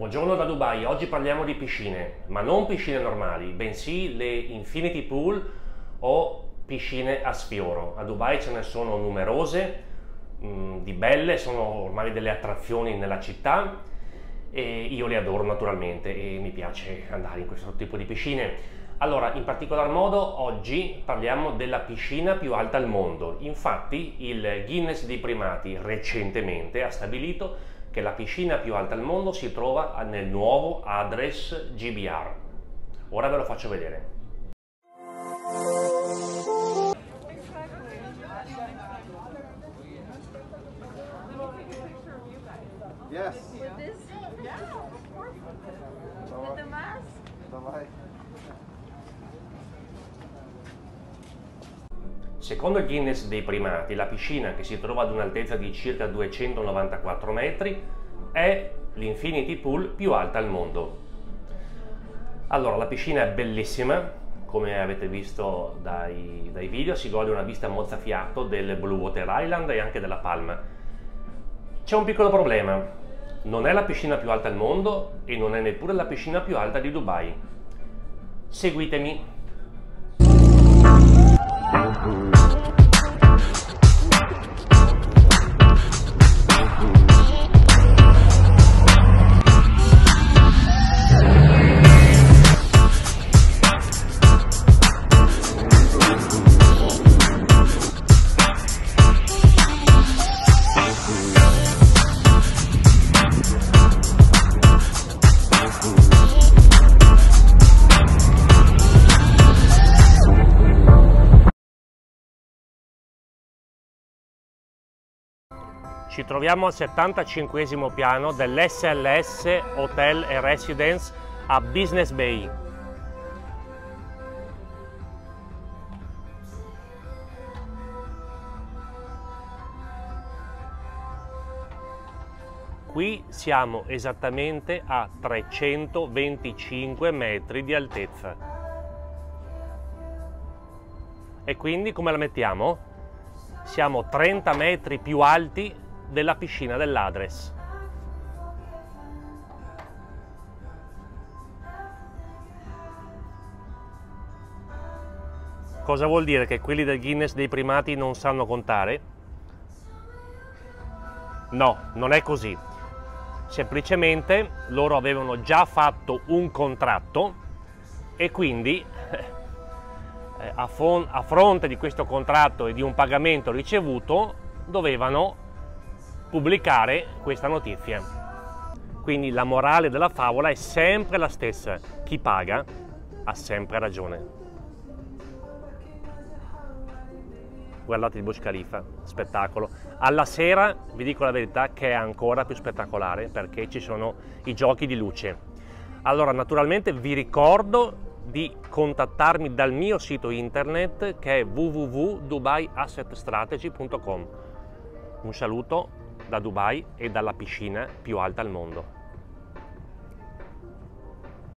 Buongiorno da Dubai, oggi parliamo di piscine, ma non piscine normali, bensì le infinity pool o piscine a sfioro. A Dubai ce ne sono numerose, mh, mm, di belle, sono ormai delle attrazioni nella città e io le adoro naturalmente e mi piace andare in questo tipo di piscine. Allora, in particolar modo oggi parliamo della piscina più alta al mondo. Infatti il Guinness dei primati recentemente ha stabilito che la piscina più alta al mondo si trova nel nuovo Address GBR. Ora ve lo faccio vedere. Yes. With this? Yeah, of course. With the mask? Secondo il Guinness dei primati, la piscina, che si trova ad un'altezza di circa 294 metri, è l'Infinity Pool più alta al mondo. Allora, la piscina è bellissima, come avete visto dai, dai video, si gode una vista mozzafiato del Blue Water Island e anche della Palma. C'è un piccolo problema, non è la piscina più alta al mondo e non è neppure la piscina più alta di Dubai. Seguitemi. Ci troviamo al 75 piano dell'SLS Hotel e Residence a Business Bay. Qui siamo esattamente a 325 metri di altezza. E quindi come la mettiamo? Siamo 30 metri più alti della piscina dell'Adres. Cosa vuol dire? Che quelli del Guinness dei primati non sanno contare? No, non è così. Semplicemente loro avevano già fatto un contratto e quindi eh, a, fronte di questo contratto e di un pagamento ricevuto dovevano pubblicare questa notizia. Quindi la morale della favola è sempre la stessa, chi paga ha sempre ragione. Guardate il Burj Khalifa, spettacolo. Alla sera vi dico la verità che è ancora più spettacolare perché ci sono i giochi di luce. Allora naturalmente vi ricordo di contattarmi dal mio sito internet che è www.dubaiassetstrategy.com. Un saluto da Dubai e dalla piscina più alta al mondo.